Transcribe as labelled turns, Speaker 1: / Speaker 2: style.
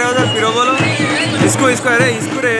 Speaker 1: era o da pirobolo. Isco, isco, era isco, era